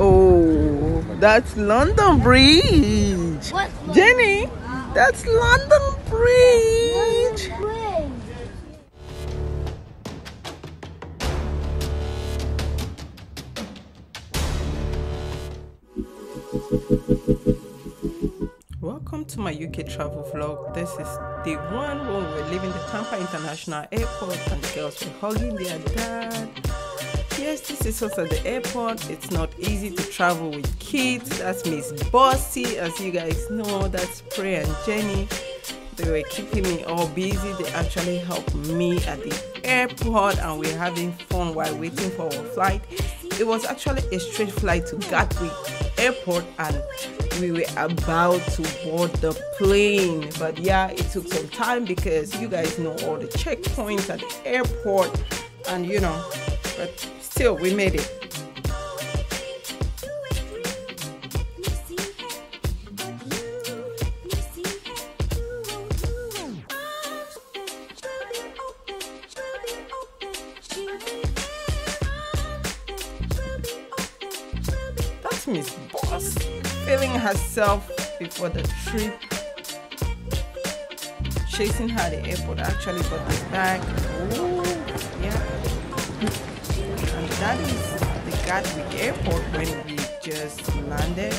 Oh, that's London Bridge. What? Jenny, that's London Bridge. Bridge. Welcome to my UK travel vlog. This is the one when we were leaving the Tampa International Airport and the girls were hugging their dad. This is us at the airport. It's not easy to travel with kids. That's Miss Bossy, as you guys know. That's Prey and Jenny. They were keeping me all busy. They actually helped me at the airport and we're having fun while waiting for our flight. It was actually a straight flight to Gatwick Airport and we were about to board the plane. But yeah, it took some time because you guys know all the checkpoints at the airport and you know, but still we made it. That's Miss Boss feeling herself before the trip. Chasing her at the airport actually got this bag. Ooh, yeah. That is the Gatwick airport when we just landed.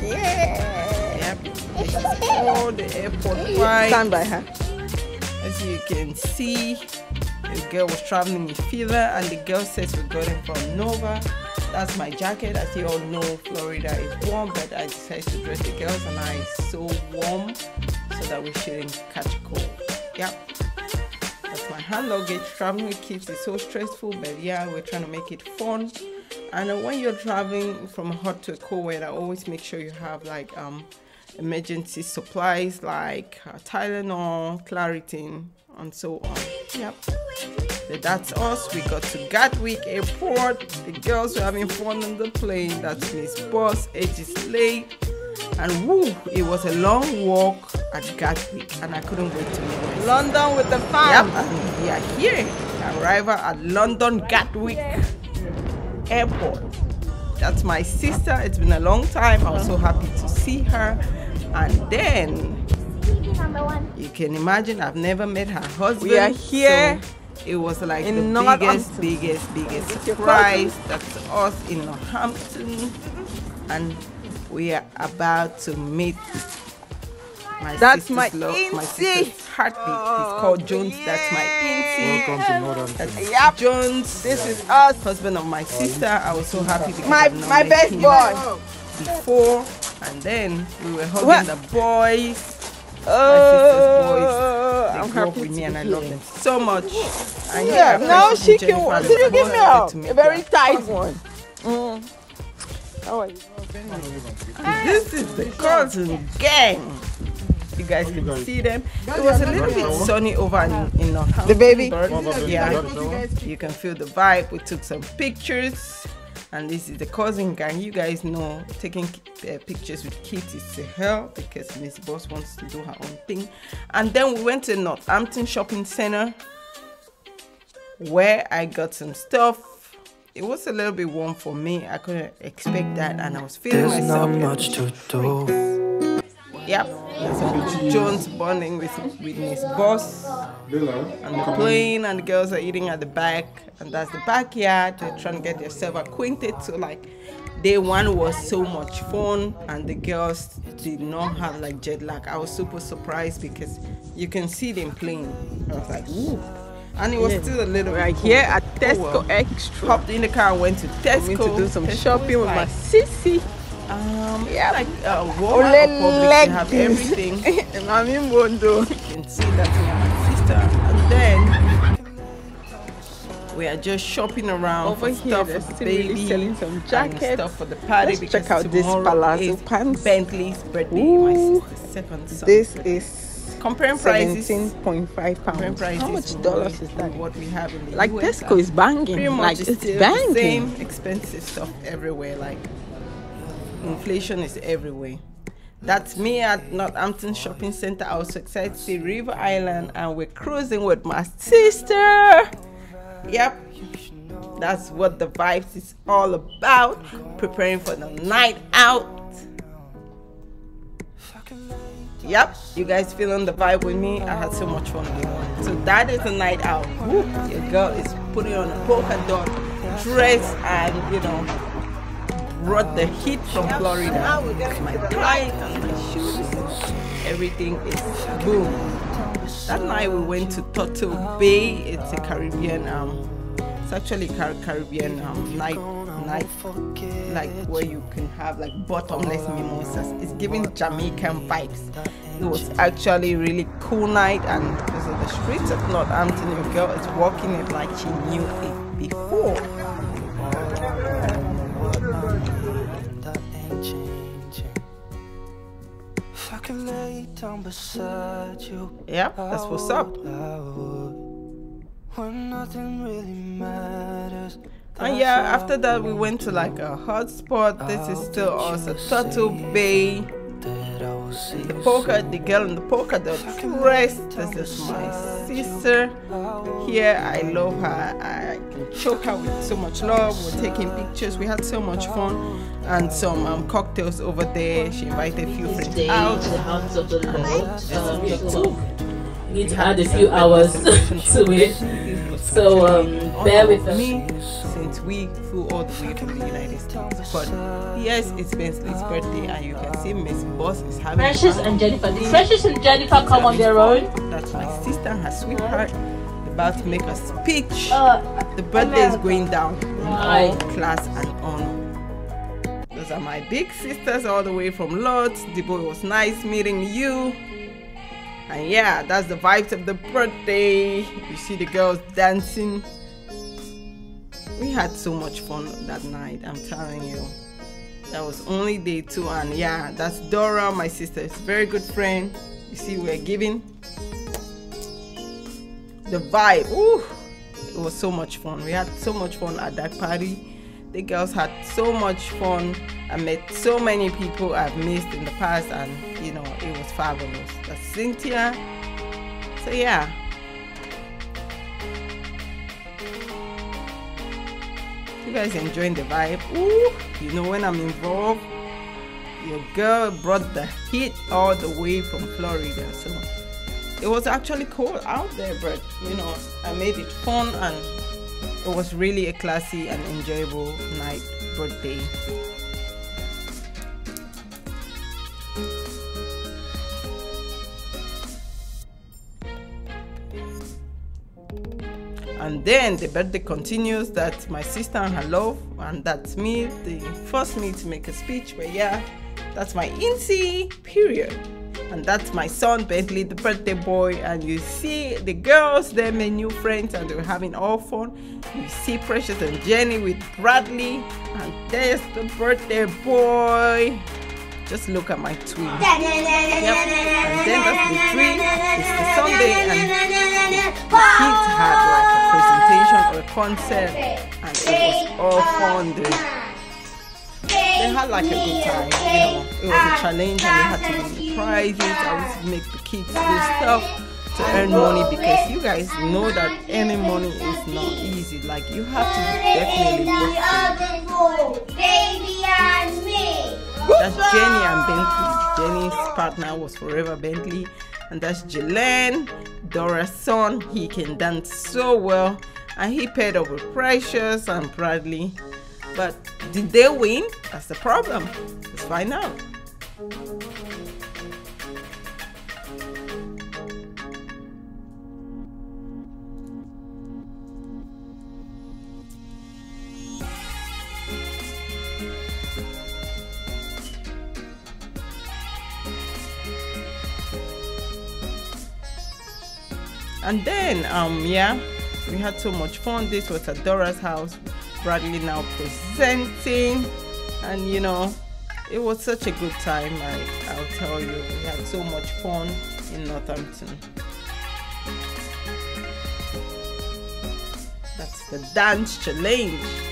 Yeah. Yep. This is all the airport vibes. Stand by her. As you can see, the girl was traveling with fever, and the girl says we got it from Nova. That's my jacket. As you all know, Florida is warm, but I decided to dress the girls, and I is so warm so that we shouldn't catch cold. Yep. Hand luggage. Traveling kids is so stressful, but yeah, we're trying to make it fun. And when you're traveling from hot to cold weather, always make sure you have like um emergency supplies like uh, Tylenol, Claritin, and so on. Yep. That's us. We got to Gatwick Airport. The girls were having fun on the plane. That's Miss Boss. Is late. And woo, it was a long walk at Gatwick, and I couldn't wait to meet her. London with the Yep, and we are here. Arrival at London Gatwick Airport. That's my sister. It's been a long time. I was so happy to see her. And then you can imagine I've never met her husband. We are here so it was like in the Northampton. biggest, biggest, biggest surprise. That's us in Northampton. And we are about to meet my That's my love, my sister's heartbeat. Oh, it's called Jones. That's my Incy. Welcome to Northern. That's Yep. Jones. This is us. husband of my sister. I was so happy because My I've my best boy. before, and then we were hugging What? the boys. Oh, my sister's boys. They I'm grew up happy with to me, and be I love them so much. And Yeah, now she can. Jennifer Did you give me a, a very them. tight one? Mm. How are you? This is the cousin gang. You guys can see them. It was a little bit sunny over in, in Northampton. The baby? Yeah, you can feel the vibe. We took some pictures, and this is the cousin gang. You guys know taking uh, pictures with kids is a hell because Miss Boss wants to do her own thing. And then we went to Northampton Shopping Center where I got some stuff. It was a little bit warm for me. I couldn't expect that, and I was feeling There's myself. not much to do. Yep, that's a Jones bonding with with Miss Boss And the plane, and the girls are eating at the back, and that's the backyard. They're trying to get themselves acquainted. So like, day one was so much fun, and the girls did not have like jet lag. I was super surprised because you can see them playing. I was like, ooh, and it was still a little. Bit cold. here at Oh, Tesco well. Extra. Hopped in the car and went to Tesco. To do some Tesco shopping with my like, sissy. Um, Yep. like uh, Ole Walmart or Publix, they have everything. And I'm in Bondo. You can see that me and my sister. And then we are just shopping around Over for here, stuff they're for the still really selling some jackets. stuff for the party. Let's because check out this palazzo pants. Bentley's birthday. Ooh. my sister's second son. This is comparing prices. 17.5 Comparing pounds. prices. How much dollars is that? What we have in the Like US Tesco is banging. Pretty much Like it's it's the banging. same expensive stuff everywhere. Like inflation is everywhere. That's me at Northampton Shopping Center. I was so excited to see River Island, and we're cruising with my sister. Yep, That's what the vibes is all about. Preparing for the night out. Yep, you guys feeling the vibe with me? I had so much fun. So that is a night out. Woo, your girl is putting on a polka dot dress and you know brought the heat from Florida. My tights and my shoes, everything is boom. That night we went to Turtle Bay. It's a Caribbean um, it's actually Car- Caribbean um, night night like where you can have like bottomless mimosas. It's giving Jamaican vibes. It was actually really cool night and because of the streets of Northampton, your girl is walking it like she knew it before. that ain't changing. If I could lay down beside you, Yep, that's what's up. When nothing really matters. And yeah, after that we went to like a hot spot. This is still also Turtle Bay. That I will see The poker, polka, the girl in the polka dot dress. This is my sister. Here, I love her. I can choke her with so much love. We're taking pictures. We had so much fun, and some um, cocktails over there. She invited a few friends out. to the house of the Lord. Need to add a few hours to it. So um, bear with us. me since we flew all the way from the United States. But yes, it's Bentley's birthday, and you can see Miss Boss is having Precious and Jennifer. Did Precious and Jennifer come on their own? That's my sister and her sweetheart. About to make a speech. Uh, the birthday is going down in all class and honor. Those are my big sisters all the way from Lodz. Debo, it was nice meeting you. And yeah, that's the vibes of the birthday. You see the girls dancing. We had so much fun that night, I'm telling you. That was only day two, and yeah, that's Dora, my sister. It's a very good friend. You see, we're giving the vibe. Ooh, it was so much fun. We had so much fun at that party. The girls had so much fun. I met so many people I've missed in the past, and you know, it was fabulous. That's Cynthia. So, yeah. You guys enjoying the vibe? Ooh, you know, when I'm involved, your girl brought the heat all the way from Florida. So, it was actually cold out there, but you know, I made it fun and it was really a classy and enjoyable night birthday. And then the birthday continues. That's my sister and her love, and that's me. They forced me to make a speech, but yeah, that's my incy period. And that's my son Bentley, the birthday boy. And you see the girls, they're my new friends, and they're having all fun. You see Precious and Jenny with Bradley, and there's the birthday boy. Just look at my twin. Yep. And then that's the tree. It's the Sunday, and the kids had like a presentation or a concert and it was all fun they, they had like a good time you know it was a challenge and we had to win prizes i would make the kids do stuff to earn money because you guys know that earning money is not easy like you have to definitely work that's Jenny and Bentley. Jenny's partner was Forever Bentley. And that's Jelen, Dora's son. He can dance so well. And he paired up with Precious and Bradley. But did they win? That's the problem. Let's find out. And then, um, yeah, we had so much fun. This was at Dora's house. Bradley now presenting, and you know, it was such a good time. I, I'll tell you, we had so much fun in Northampton. That's the dance challenge.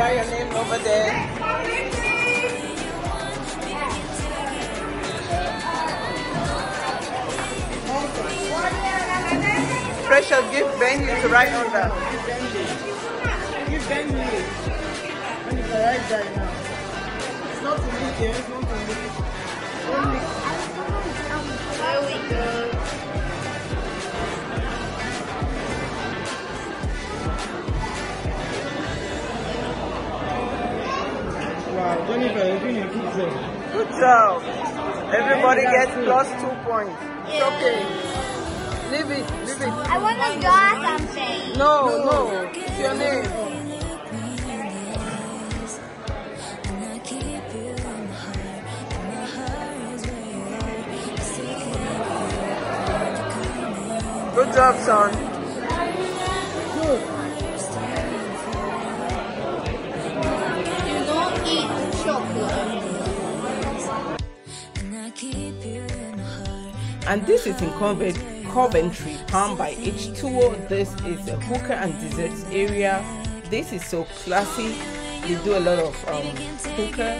Write your name over there? Precious, give Benny to write on that. Give Benny. When you can write that now. It's not to me. It's not to me. There we go. Wow, Jennifer, you're doing a good job. Good job. Everybody gets plus two points. It's okay. Leave it, leave it. I want to draw something. No, no. It's your name. And I keep and this is in Covent, Coventry, Palm by H2O. This is the hookah and desserts area. This is so classy. They do a lot of um, hookah.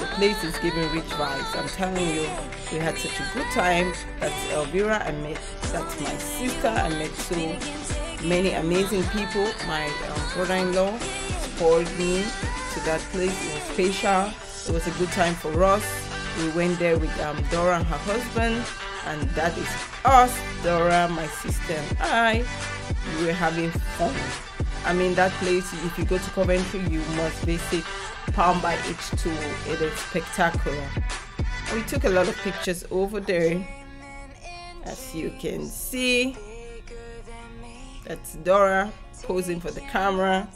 The place is giving rich vibes. I'm telling you, we had such a good time. That's Elvira. I met. That's my sister. I met so many amazing people. My um, brother-in-law spoiled me to that place. It was special. It was a good time for us. We went there with um, Dora and her husband, and that is us, Dora, my sister, I. We were having fun. I mean, that place, if you go to Coventry, you must visit Palm by H2. It is spectacular. We took a lot of pictures over there, as you can see. That's Dora posing for the camera.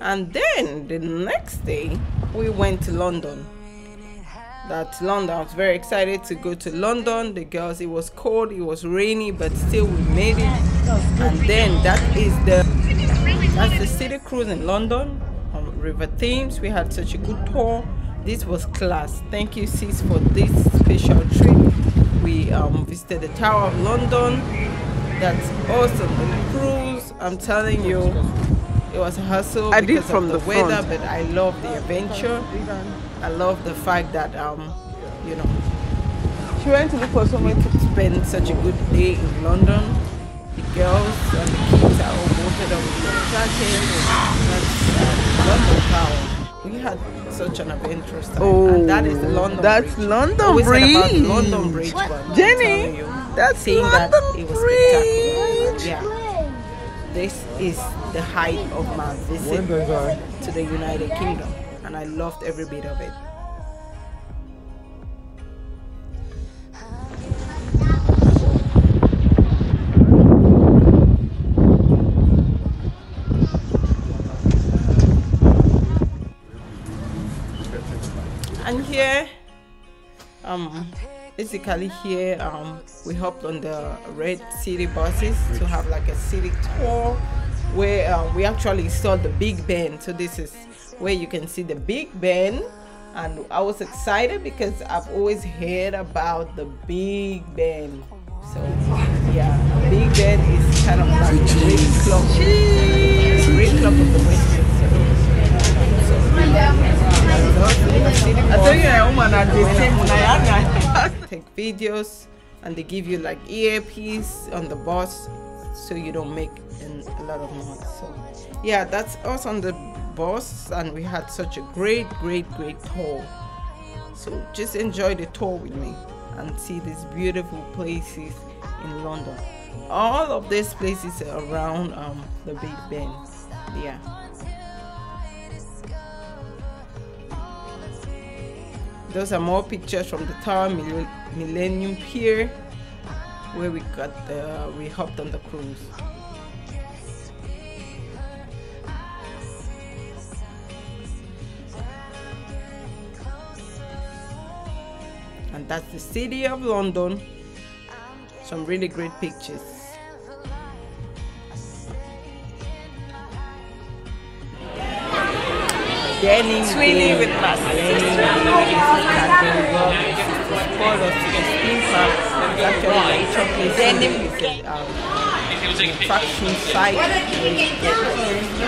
And then the next day, we went to London. that London. I was very excited to go to London. The girls, it was cold, it was rainy, but still we made it. And then that is the that's the city cruise in London on River Thames. We had such a good tour. This was class. Thank you, sis, for this special trip. We um, visited the Tower of London. That's awesome. The cruise, I'm telling you, it was a hustle I did from the, the weather, front. but I love the adventure. I love the fact that um, you know, She went to look for someone. could spend such a good day in London. The girls and the kids are all bolted up with their jackets. Uh, London Tower. We had such an adventurous time. Oh, and that is the London that's Bridge. London Always Bridge. London Bridge, but Jenny, you, that's seeing that London it was Bridge. Yeah, this is the height of my visit When does I? to the United Kingdom, and I loved every bit of it. And here, um, basically here, um, we hopped on the red city buses to have like a city tour where uh, we actually saw the Big Ben. So this is where you can see the Big Ben. And I was excited because I've always heard about the Big Ben. So yeah, Big Ben is kind of like the great club, the great club of the Westminster. So, I tell you, a woman at the same take videos and they give you like earpiece on the bus so you don't make an, a lot of noise so yeah that's us on the bus and we had such a great great great tour so just enjoy the tour with me and see these beautiful places in london all of these places around um, the Big Ben. Yeah. Those are more pictures from the Tower Millennium Pier, where we got the we hopped on the cruise. And that's the city of London. Some really great pictures. Sweeney with glasses. Denim Day. Full of steam park. Actually, like chocolate is a, um, attraction site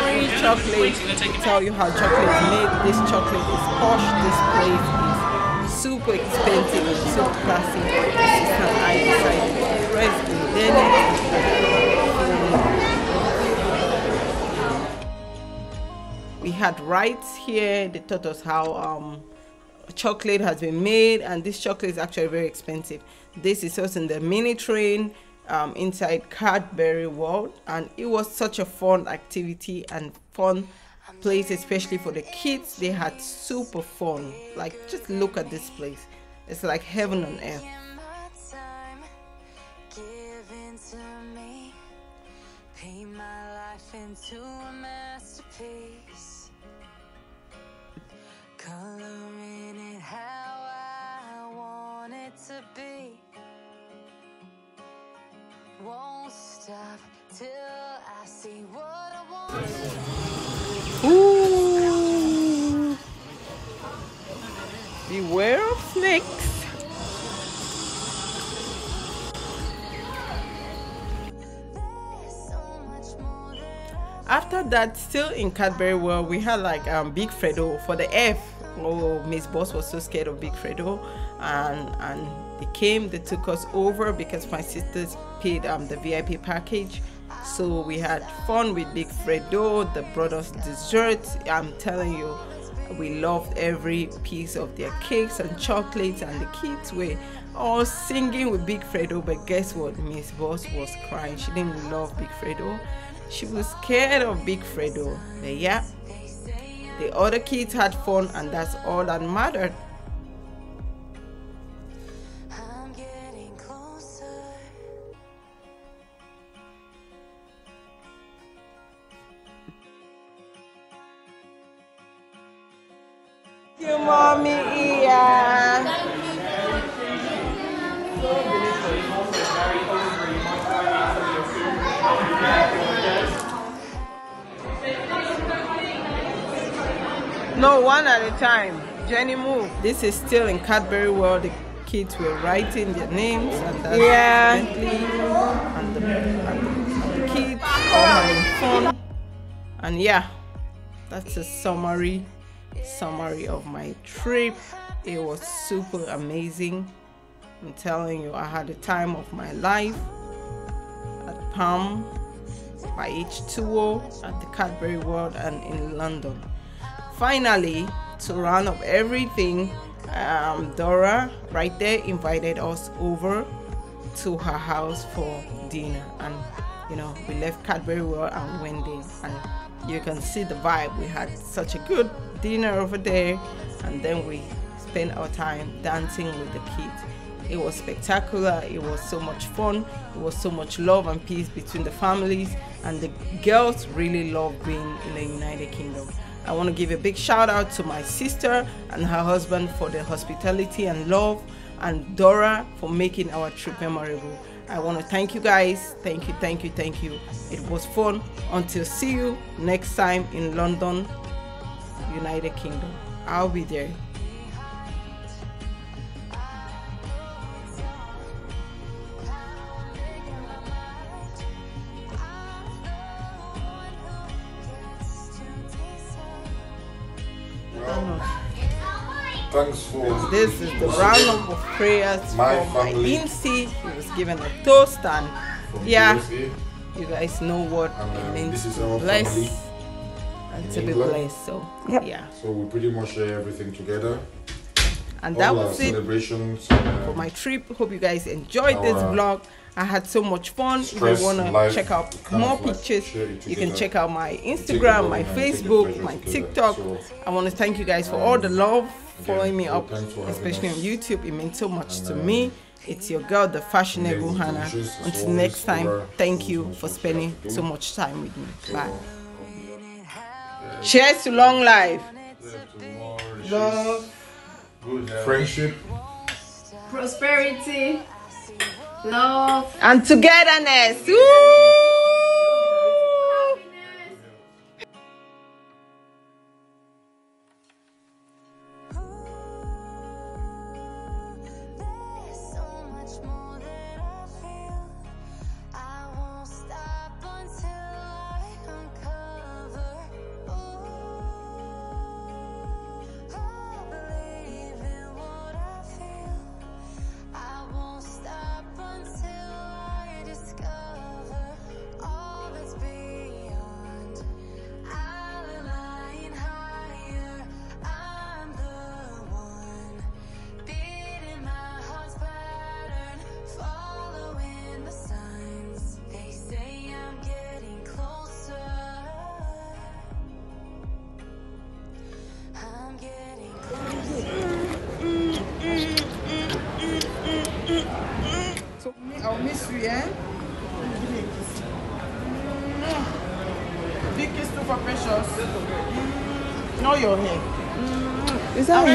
free chocolate. Tell you how chocolate is made. This chocolate is posh. This place is super expensive and super classy. This is I decided to dress in denim. We had rides here. They taught us how um, chocolate has been made, and this chocolate is actually very expensive. This is us in the mini train um, inside Cadbury World, and it was such a fun activity and fun place, especially for the kids. They had super fun. Like, just look at this place. It's like heaven on earth. my Ooh. Beware of snakes. After that, still in Cadbury World, we had like um Big Freddo for the F. Oh, Miss Boss was so scared of Big Freddo, and and they came, they took us over because my sisters paid um the VIP package. So we had fun with Big Freddo. They brought us desserts. I'm telling you, we loved every piece of their cakes and chocolates, and the kids were all singing with Big Freddo. But guess what? Miss Boss was crying. She didn't love Big Freddo. She was scared of Big Freddo. But yeah, the other kids had fun, and that's all that mattered. Jenny, move. This is still in Cadbury World. The kids were writing their names, and that's Yeah. Bentley and the, and the, and the kids all having fun. And yeah, that's a summary summary of my trip. It was super amazing. I'm telling you, I had the time of my life at Palm by H2O at the Cadbury World and in London. Finally, to round up everything, um, Dora right there invited us over to her house for dinner, and you know we left Cadbury World and went there, and you can see the vibe. We had such a good dinner over there, and then we spent our time dancing with the kids. It was spectacular. It was so much fun. It was so much love and peace between the families, and the girls really loved being in the United Kingdom. I want to give a big shout out to my sister and her husband for the hospitality and love, and Dora for making our trip memorable. I want to thank you guys. Thank you, thank you, thank you. It was fun. Until see you next time in London, United Kingdom. I'll be there. Thanks for This is the round of prayers My for my family. He was given a toast and from yeah, USA. you guys know what And, it uh, means this is to bless family and in to be blessed. So Yep. yeah, So we pretty much share everything together. and that All our was it celebrations. and, for my trip. Hope you guys enjoyed this Our vlog. I had so much fun. Stress, if you want to check out more pictures, share you can check out my Instagram, my and take the Facebook, pleasure my together. TikTok. So, I want to thank you guys for all the love following me up, thanks for having especially on. YouTube. It means so much to And, um, me. It's your girl, the fashionable amazing Hannah. Until next time, thank you for spending much. so much time with me. Bye. Cheers to long life. Love, good friendship, Prosperity, love, and togetherness. Woo! Your hair. Mm. Is that